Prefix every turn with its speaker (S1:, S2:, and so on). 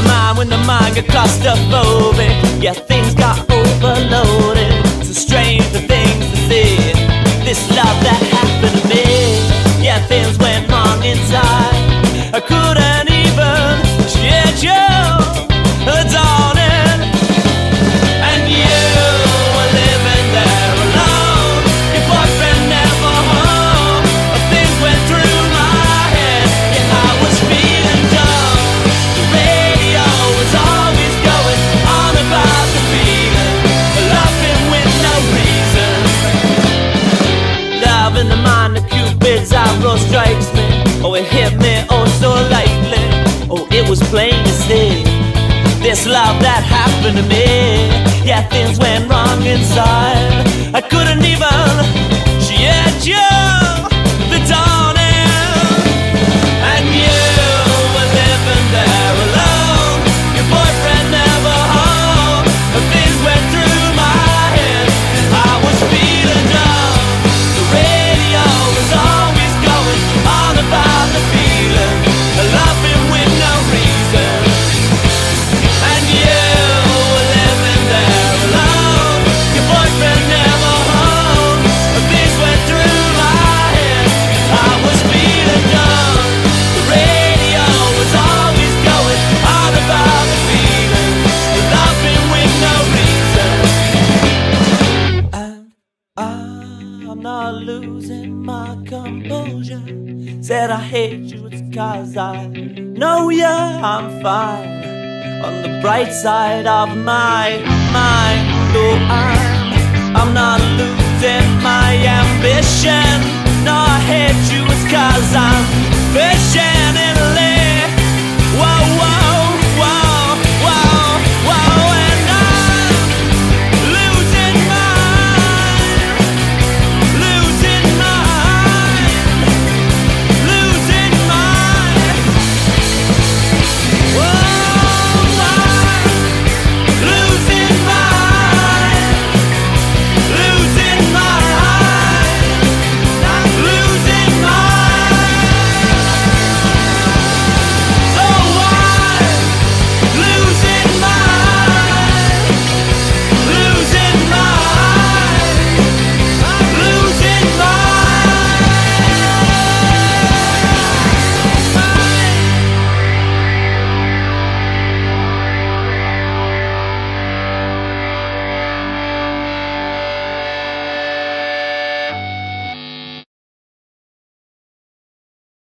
S1: the mind when the mind got claustrophobic. Yeah, things got overloaded. So strange the things to see. This love that happened to me. Yeah, things went wrong inside. I couldn't. hit me oh so lightly. Oh, it was plain to see this love that happened to me. Yeah, things went wrong inside. I'm not losing my composure. Said I hate you, it's cause I know ya. I'm fine on the bright side of my mind. Oh, I'm, I'm not losing my ambition. No, I hate you, it's cause I'm fishing.